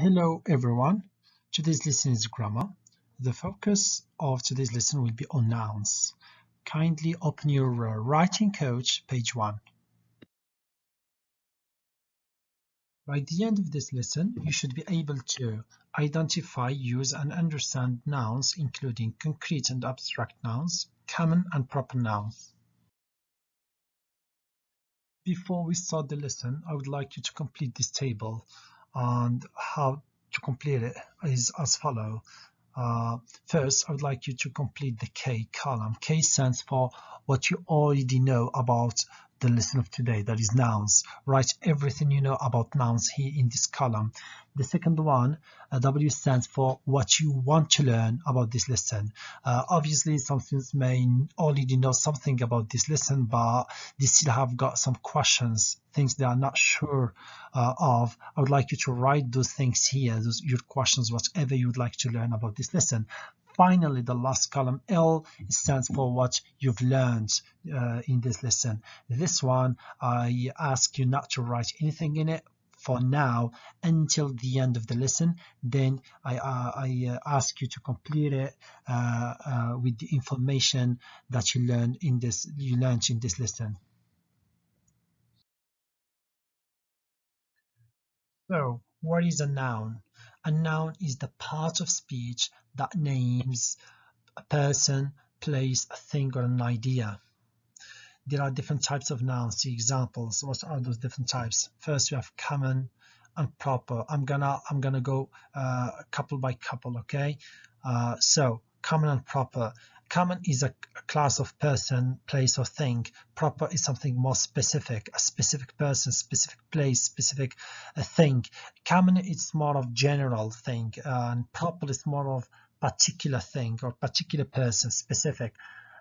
Hello everyone. Today's lesson is grammar. The focus of today's lesson will be on nouns. Kindly open your uh, writing coach, page 1. By the end of this lesson, you should be able to identify, use and understand nouns including concrete and abstract nouns, common and proper nouns. Before we start the lesson, I would like you to complete this table and how to complete it is as follow. Uh, first, I would like you to complete the K column. K stands for what you already know about the lesson of today, that is nouns. Write everything you know about nouns here in this column. The second one, uh, W stands for what you want to learn about this lesson. Uh, obviously, some students may already know something about this lesson, but they still have got some questions, things they are not sure uh, of. I would like you to write those things here, those your questions, whatever you would like to learn about this lesson finally the last column L stands for what you've learned uh, in this lesson. This one I ask you not to write anything in it for now until the end of the lesson. Then I, uh, I uh, ask you to complete it uh, uh with the information that you learned in this you learned in this lesson. So what is a noun a noun is the part of speech that names a person place a thing or an idea. There are different types of nouns the examples. What are those different types? First we have common and proper. I'm gonna i'm gonna go uh, couple by couple okay? Uh, so common and proper common is a, class of person place or thing proper is something more specific. A specific person specific place specific uh, thing common is more of general thing uh, and proper is more of particular thing or particular person specific.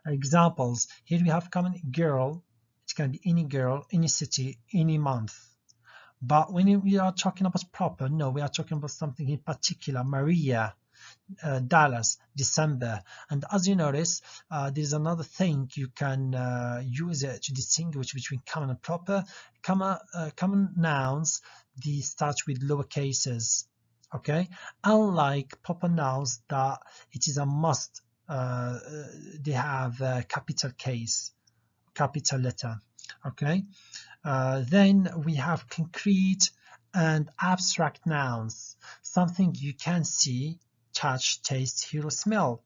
Examples. Here we have common girl. It can be any girl any city any month. But when we are talking about proper no we are talking about something in particular maria uh, Dallas December. And as you notice uh, there's another thing you can uh, use it to distinguish between common and proper. Common uh, common nouns they start with lower cases okay? Unlike proper nouns that it is a must uh, they have a capital case capital letter okay? Uh, then we have concrete and abstract nouns something you can see touch taste hear smell.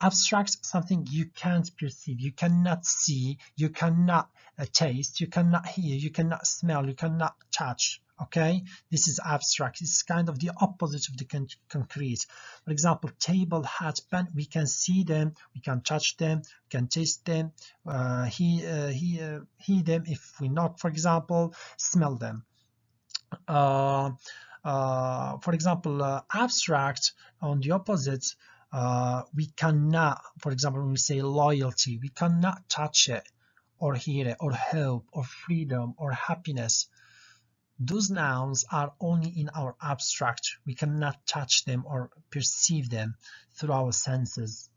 Abstract something you can't perceive. You cannot see. You cannot uh, taste. You cannot hear. You cannot smell. You cannot touch. Okay? This is abstract. It's kind of the opposite of the con concrete. For example table hat pen we can see them. We can touch them. We can taste them. Uh, he uh, he uh, hear them. If we knock for example smell them. Uh, uh, for example uh, abstract on the opposite uh, we cannot for example when we say loyalty we cannot touch it or hear it or hope or freedom or happiness those nouns are only in our abstract. We cannot touch them or perceive them through our senses.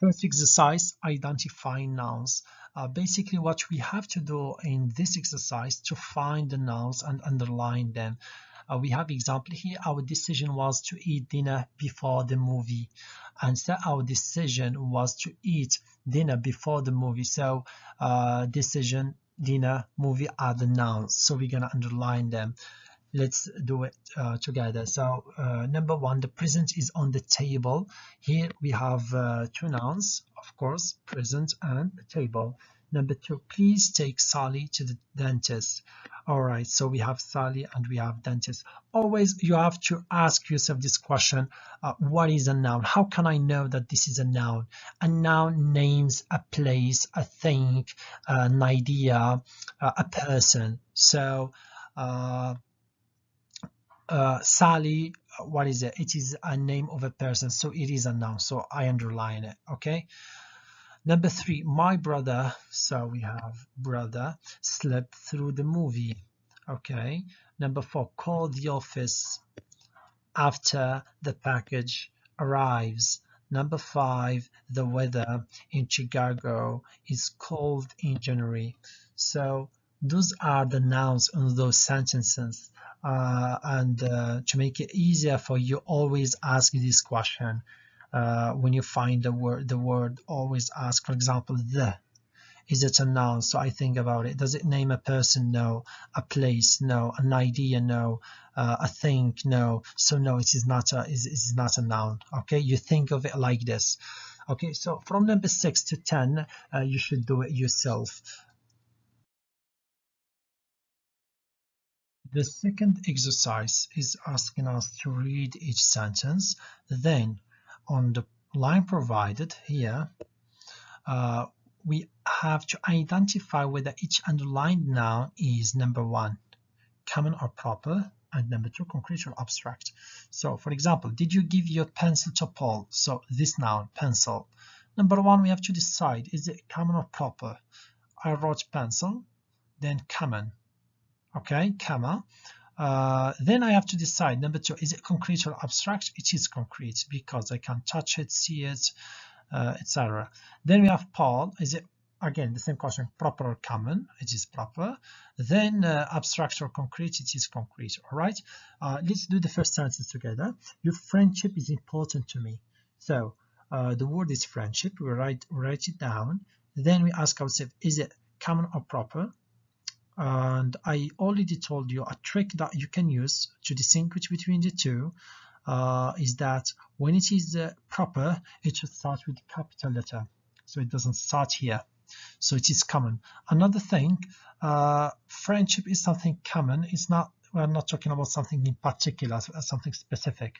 First exercise, identifying nouns. Uh, basically what we have to do in this exercise to find the nouns and underline them. Uh, we have example here, our decision was to eat dinner before the movie. And so our decision was to eat dinner before the movie. So uh, decision dinner movie are the nouns so we're gonna underline them let's do it uh, together. So uh, number one the present is on the table. Here we have uh, two nouns of course present and table. Number two please take Sally to the dentist. All right so we have Sally and we have dentist. Always you have to ask yourself this question uh, what is a noun? How can I know that this is a noun? A noun names a place a thing an idea uh, a person. So uh, uh Sally what is it it is a name of a person so it is a noun so I underline it okay Number three, my brother, so we have brother, slept through the movie. Okay. Number four, call the office after the package arrives. Number five, the weather in Chicago is cold in January. So those are the nouns in those sentences uh, and uh, to make it easier for you always ask this question uh, when you find the word the word always ask for example the is it a noun? So I think about it. Does it name a person? No. A place? No. An idea? No. Uh, a thing? No. So no it is not a is, is not a noun. Okay? You think of it like this. Okay? So from number six to ten uh, you should do it yourself The second exercise is asking us to read each sentence. Then on the line provided here, uh, we have to identify whether each underlined noun is number one, common or proper, and number two, concrete or abstract. So for example, did you give your pencil to Paul? So this noun, pencil. Number one, we have to decide, is it common or proper? I wrote pencil, then common okay comma. Uh, then I have to decide number two is it concrete or abstract? It is concrete because I can touch it see it uh, etc then we have Paul is it again the same question proper or common? It is proper. Then uh, abstract or concrete it is concrete. All right? Uh, let's do the first sentence together. Your friendship is important to me. So uh, the word is friendship. We write write it down. Then we ask ourselves is it common or proper and I already told you a trick that you can use to distinguish between the two uh, is that when it is uh, proper it should start with capital letter. So it doesn't start here. So it is common. Another thing uh, friendship is something common. It's not we're not talking about something in particular something specific.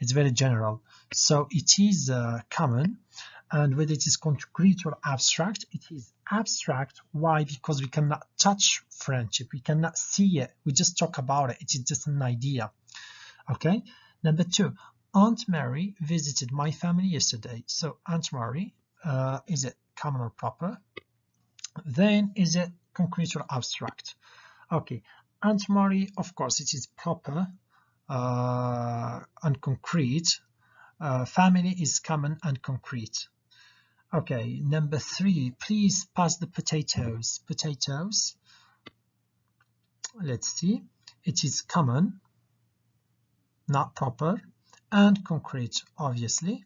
It's very general. So it is uh, common. And whether it is concrete or abstract it is abstract why? Because we cannot touch friendship. We cannot see it. We just talk about it. It is just an idea. Okay? Number two aunt mary visited my family yesterday. So aunt mary uh, is it common or proper? Then is it concrete or abstract? Okay. Aunt mary of course it is proper uh, and concrete. Uh, family is common and concrete okay number three. Please pass the potatoes. Potatoes. Let's see. It is common not proper and concrete obviously.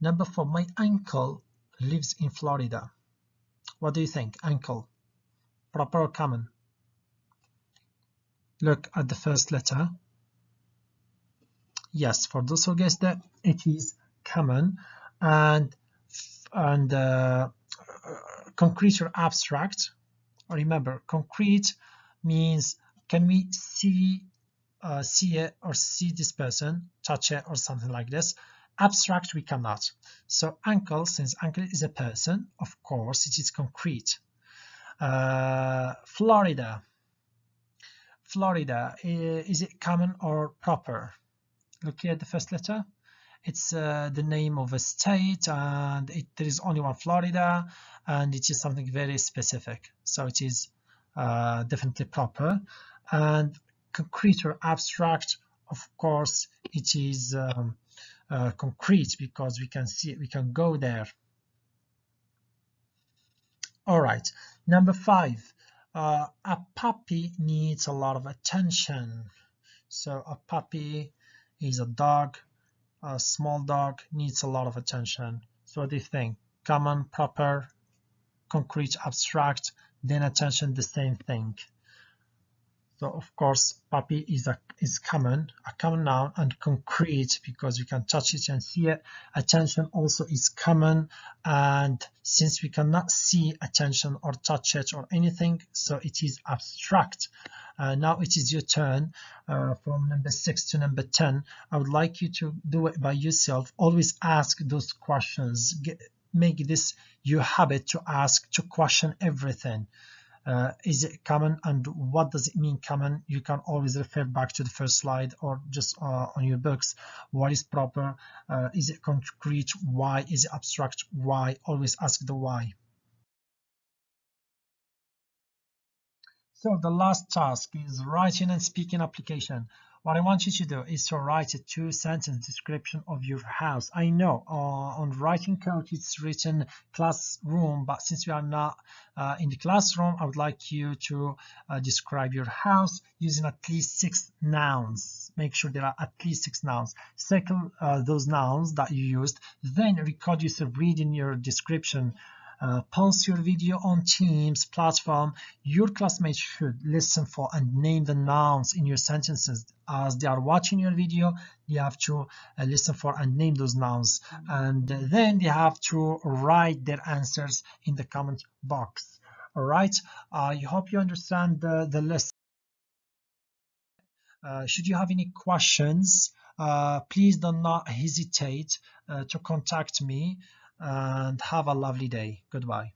Number four my uncle lives in Florida. What do you think? Uncle. Proper or common? Look at the first letter. Yes for those who guessed that it is common and and uh, concrete or abstract. Remember concrete means can we see uh, see it or see this person touch it or something like this? Abstract we cannot. So uncle since uncle is a person of course it is concrete. Uh, Florida. Florida is it common or proper? Look here at the first letter it's uh, the name of a state and it, there is only one Florida and it is something very specific. So it is uh, definitely proper. And concrete or abstract of course it is um, uh, concrete because we can see we can go there. All right. Number five. Uh, a puppy needs a lot of attention. So a puppy is a dog a small dog needs a lot of attention. So what do you think? Common proper concrete abstract then attention the same thing so of course puppy is a is common a common noun and concrete because we can touch it and see it. Attention also is common and since we cannot see attention or touch it or anything so it is abstract. Uh, now it is your turn uh, from number six to number 10 I would like you to do it by yourself. Always ask those questions. Get, make this your habit to ask to question everything uh, is it common and what does it mean common? You can always refer back to the first slide or just uh, on your books. What is proper? Uh, is it concrete? Why? Is it abstract? Why? Always ask the why. So the last task is writing and speaking application what I want you to do is to write a two sentence description of your house. I know uh, on writing coach it's written classroom but since we are not uh, in the classroom I would like you to uh, describe your house using at least six nouns. Make sure there are at least six nouns. Second uh, those nouns that you used then record yourself reading your description uh, post your video on Teams platform, your classmates should listen for and name the nouns in your sentences as they are watching your video. They have to uh, listen for and name those nouns, and then they have to write their answers in the comment box. All right. I hope you understand the, the lesson. Uh, should you have any questions, uh, please do not hesitate uh, to contact me and have a lovely day. Goodbye